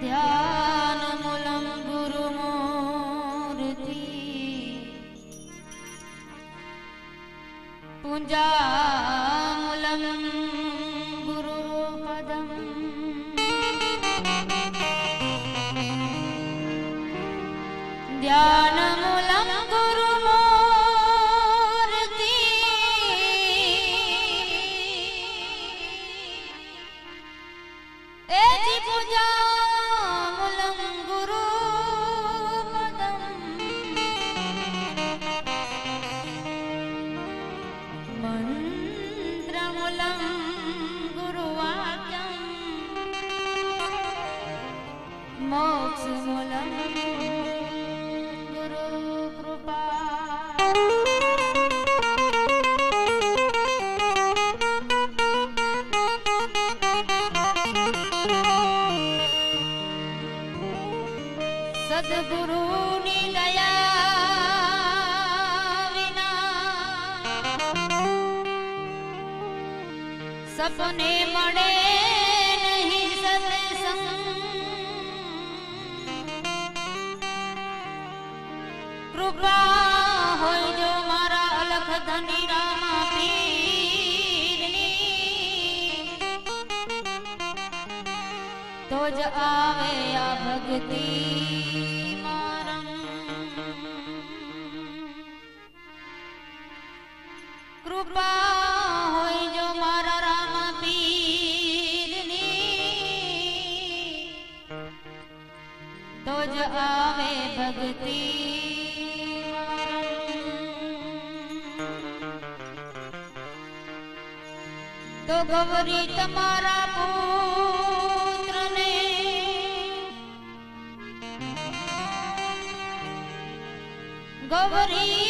Yeah. सुने मणे नहीं सत्संग। कृपा हो जो मारा अलख धनी रामा तो ज आवे या भक्ति। तो गौरी तुम्हारा पुत्र ने गौरी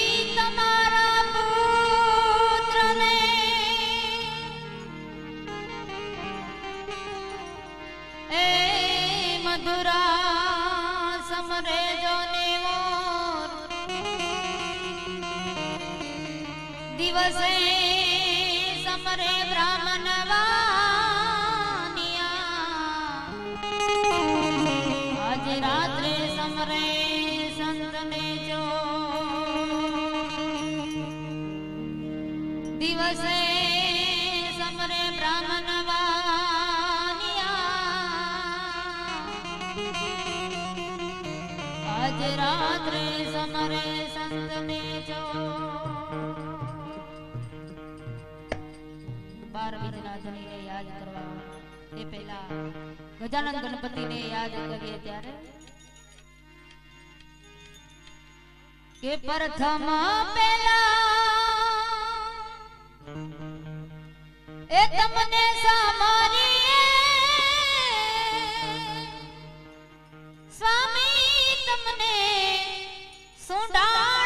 ગજાનંદ ગણપતિને યાદ કરીએ ત્યારે કે પ્રથમ પેલા એ તમને સામારી સ્વામી તમને સુડાણા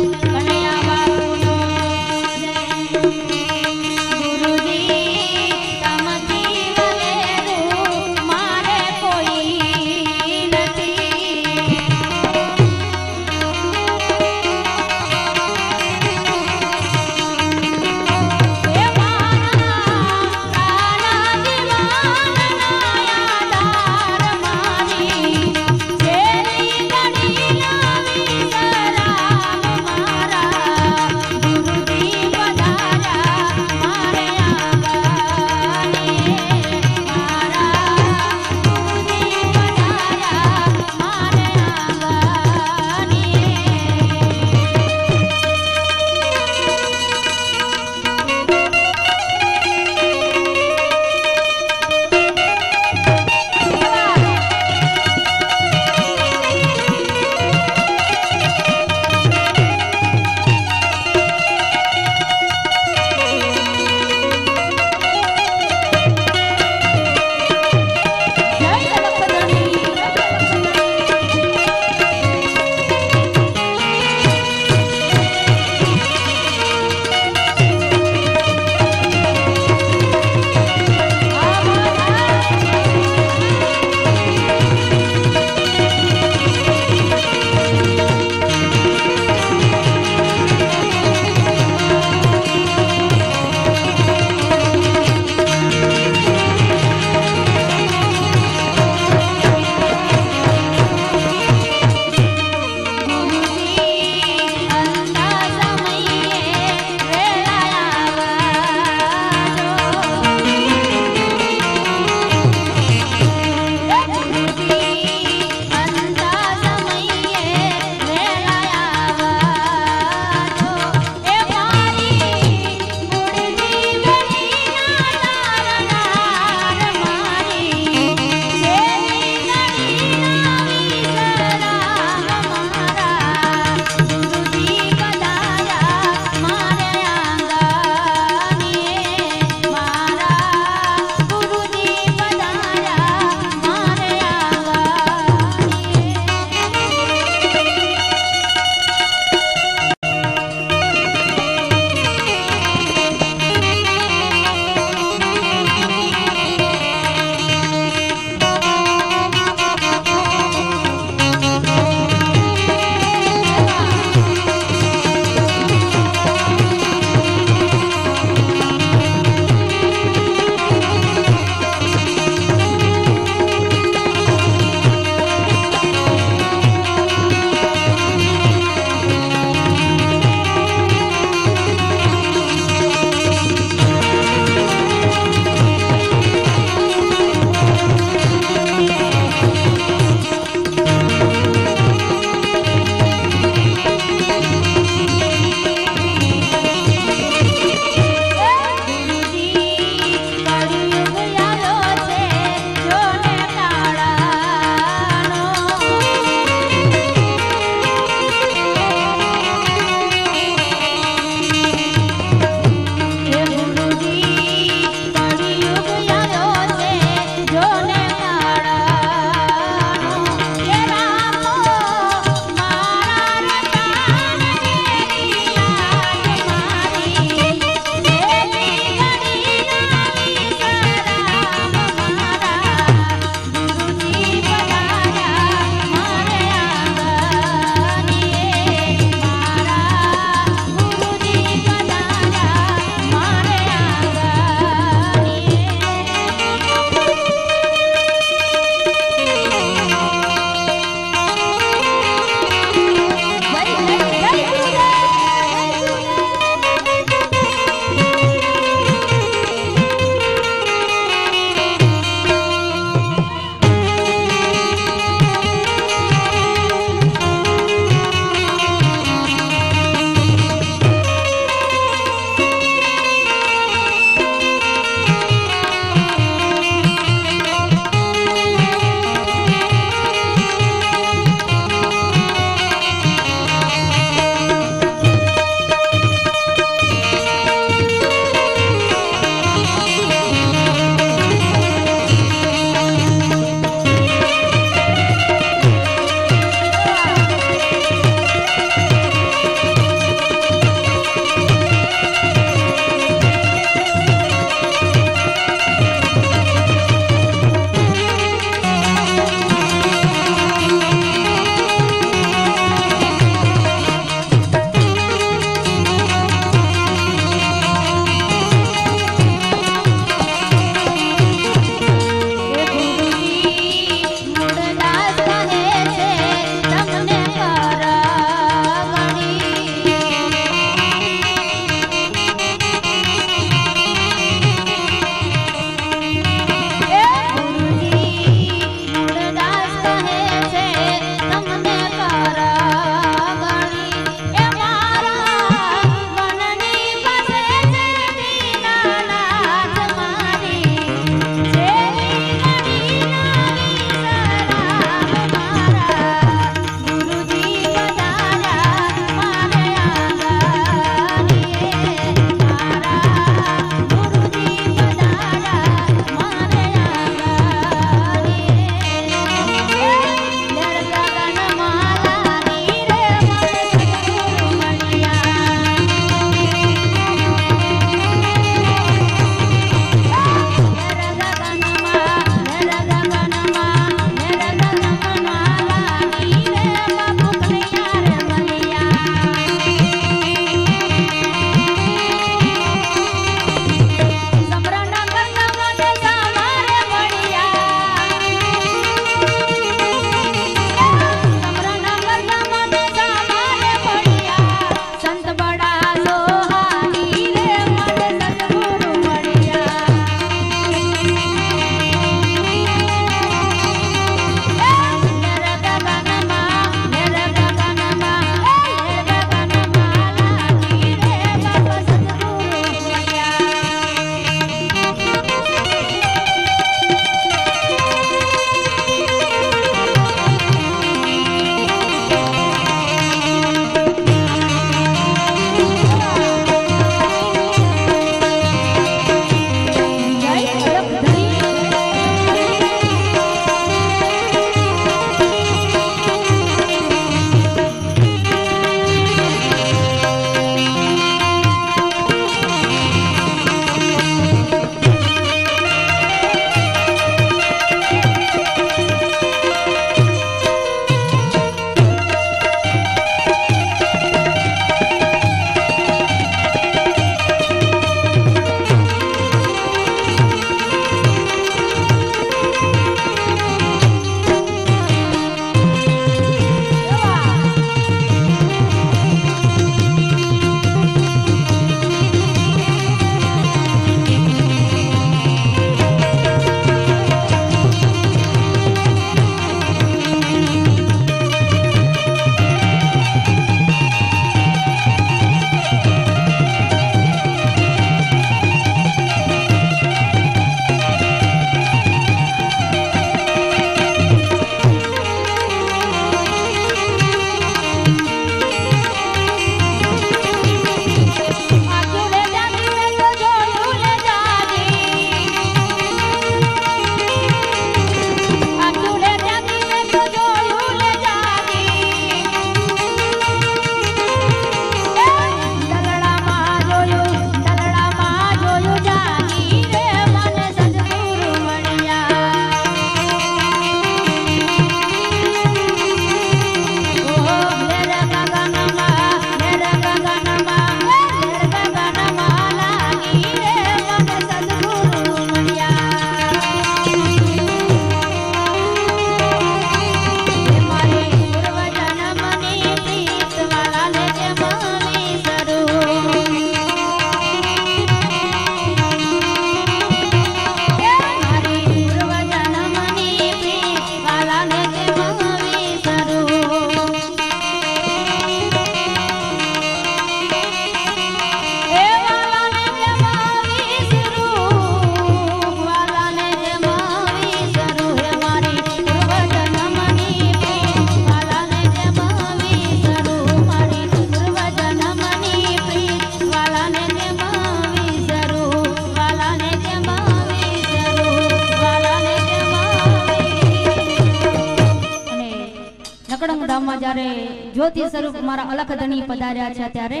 સ્વરૂપ મારા અલખ ધણી પધાર્યા છે ત્યારે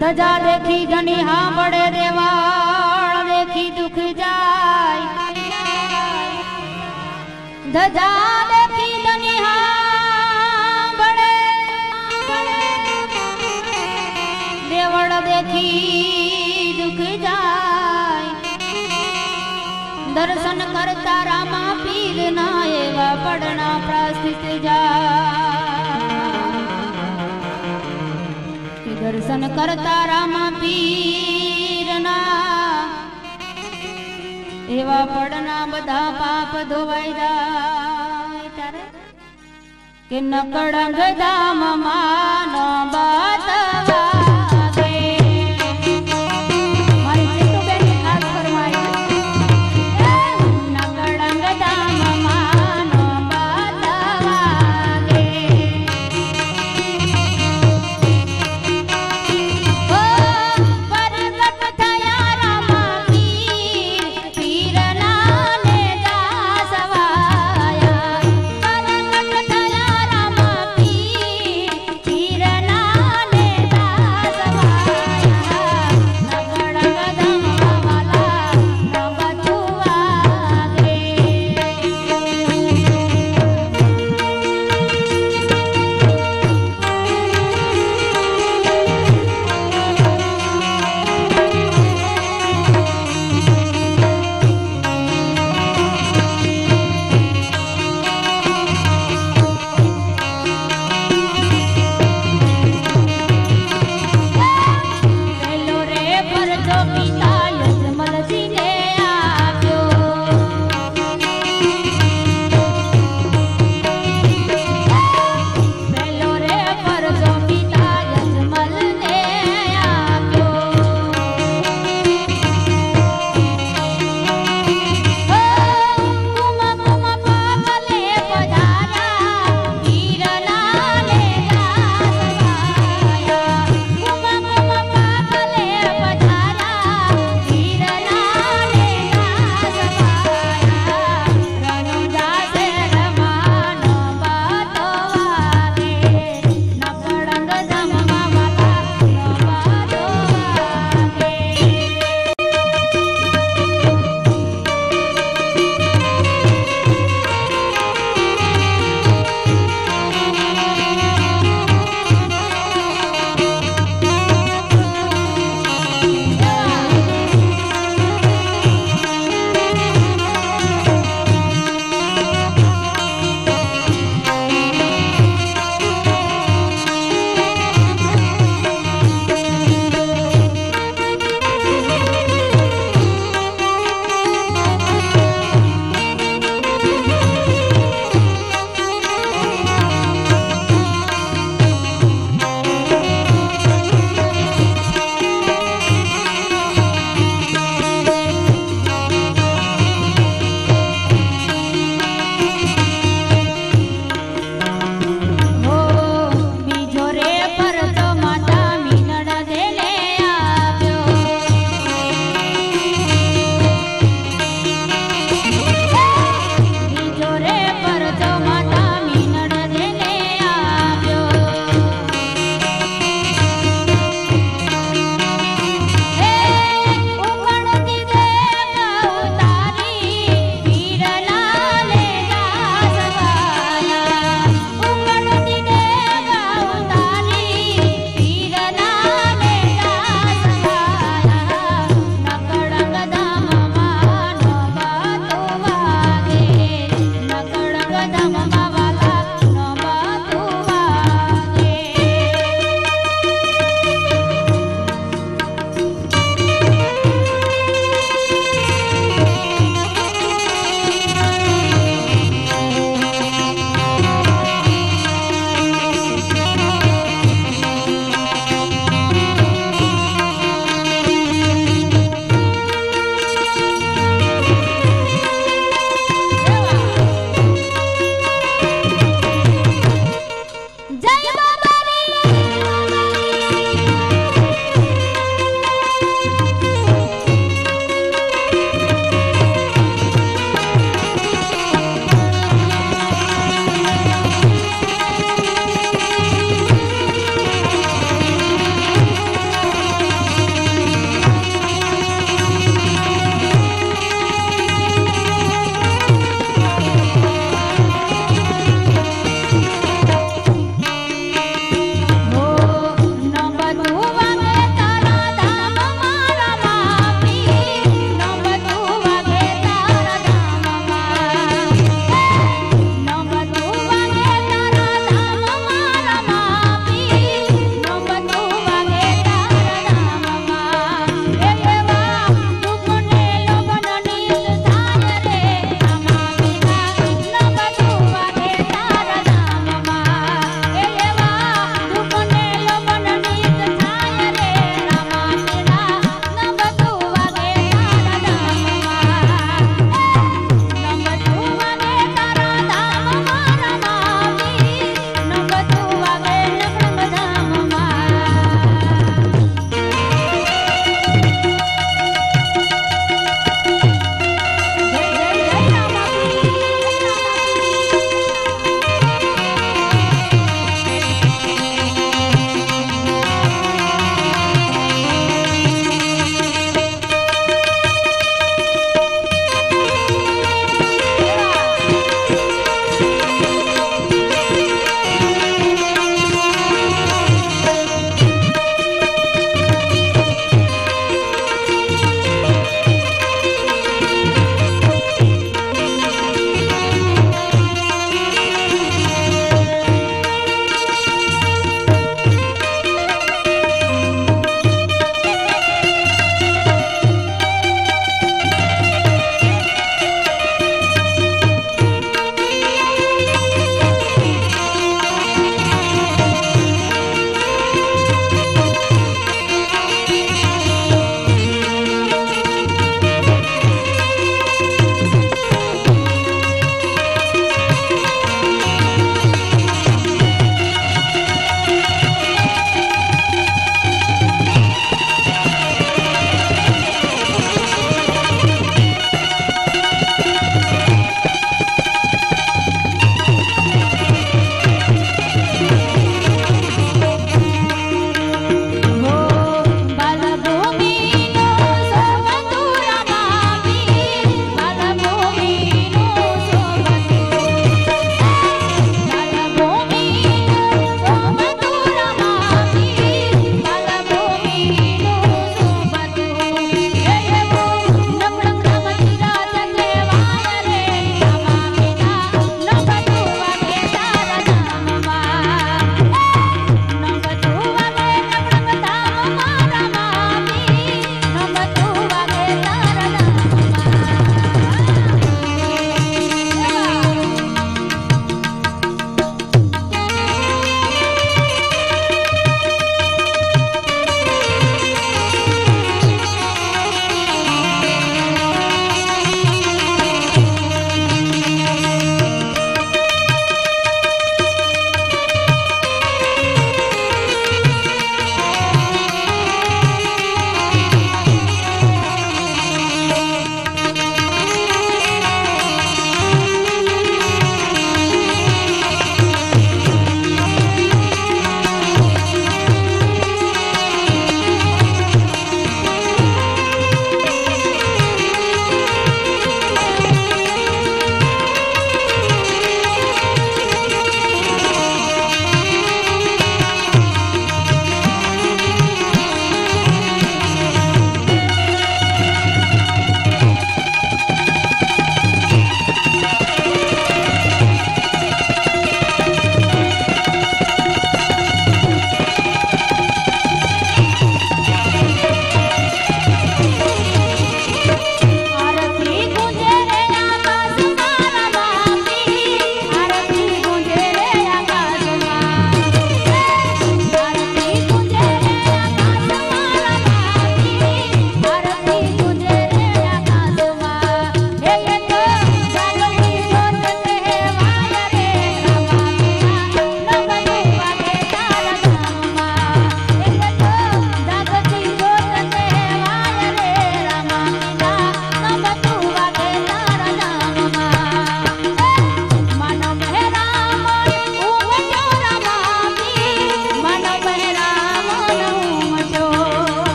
ધજા દેખી ધણી હાંભળે દેવાળ દેખી દુખ જાય ધજા દેખી ધણી હાંભળે દેવળ દેખી દુખ જાય દર્શન કરતા રામા પીર ના એવા પડના પ્રસ્થિત કે દર્શન કરતા રામા પીરના એવા પડના બધા પાપ ધોવાઈ જાય ત્યારે. કે નકળંગ ધામ માનો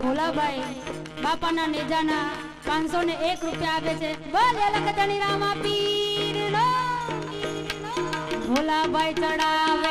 ભોલાભાઈ બાપાના નેજાના પાંચસો ને એક રૂપિયા આપે છે. બોલે લખતણી રામા પીર ભોલાભાઈ ચડાવે